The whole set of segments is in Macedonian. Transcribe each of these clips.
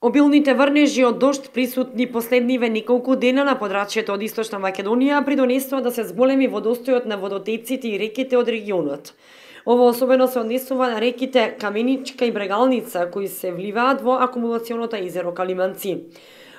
Обилните врнежи од дошт присутни последниве неколку дена на подрачјето од Источна Македонија придонесува да се зголеми водостојот на водотеците и реките од регионот. Ово особено се однесува на реките Каменичка и Брегалница, кои се вливаат во акумулационото езеро Калиманци.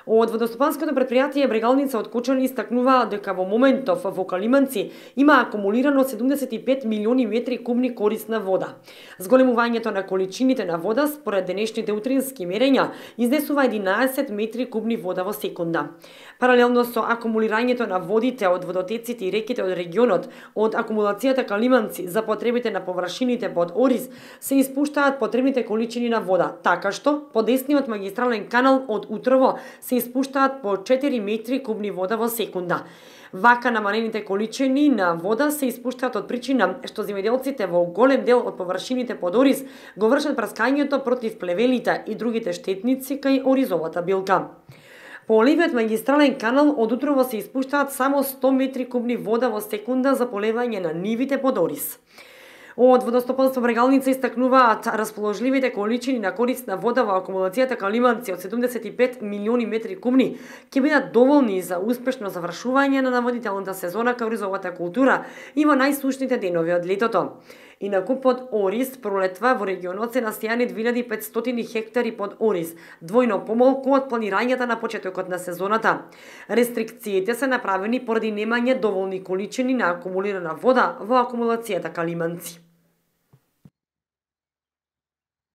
Од водостопанското предпријатие Брегалница од Кочани истакнува дека во моментов во Калиманци има акумулирано 75 милиони метри кубни корисна вода. Зголемувањето на количините на вода според денешните утрински мерења изнесува 11 метри кубни вода во секунда. Паралелно со акумулирањето на водите од водотеците и реките од регионот, од акумулацијата Калиманци за потребите на површините под Орис се испуштаат потребните количини на вода, така што по десниот магистрален канал од Утрово се Се испуштаат по 4 метри кубни вода во секунда. Вака намалените количини на вода се испуштаат од причина што земјоделците во голем дел од површините под ориз го вршат праскањето против плевелите и другите штетници кај оризовата билка. По левиот магистрален канал од утрово се испуштаат само 100 метри кубни вода во секунда за полевање на нивите под ориз. Од водостопанство Брегалница истакнуваат расположливите количини на корисна вода во акумулацијата Калиманци од 75 милиони метри кубни ќе бидат доволни за успешно завршување на наводителната сезона кај ризовата култура и во најсушните денови од летото. И на купот Орис пролетва во регионот се насејани 2500 хектари под Орис, двојно помалку од планирањата на почетокот на сезоната. Рестрикциите се направени поради немање доволни количини на акумулирана вода во акумулацијата Калиманци.